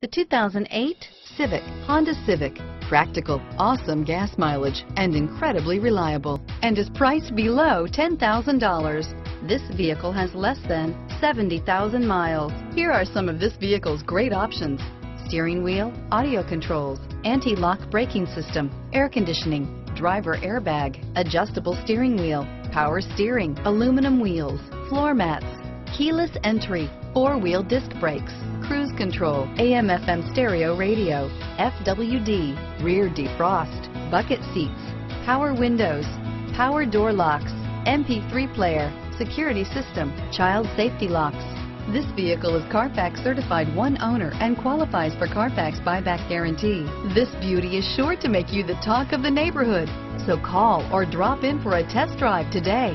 The 2008 Civic, Honda Civic. Practical, awesome gas mileage, and incredibly reliable, and is priced below $10,000. This vehicle has less than 70,000 miles. Here are some of this vehicle's great options. Steering wheel, audio controls, anti-lock braking system, air conditioning, driver airbag, adjustable steering wheel, power steering, aluminum wheels, floor mats, keyless entry, four-wheel disc brakes, cruise control, AM FM stereo radio, FWD, rear defrost, bucket seats, power windows, power door locks, MP3 player, security system, child safety locks. This vehicle is Carfax certified one owner and qualifies for Carfax buyback guarantee. This beauty is sure to make you the talk of the neighborhood. So call or drop in for a test drive today.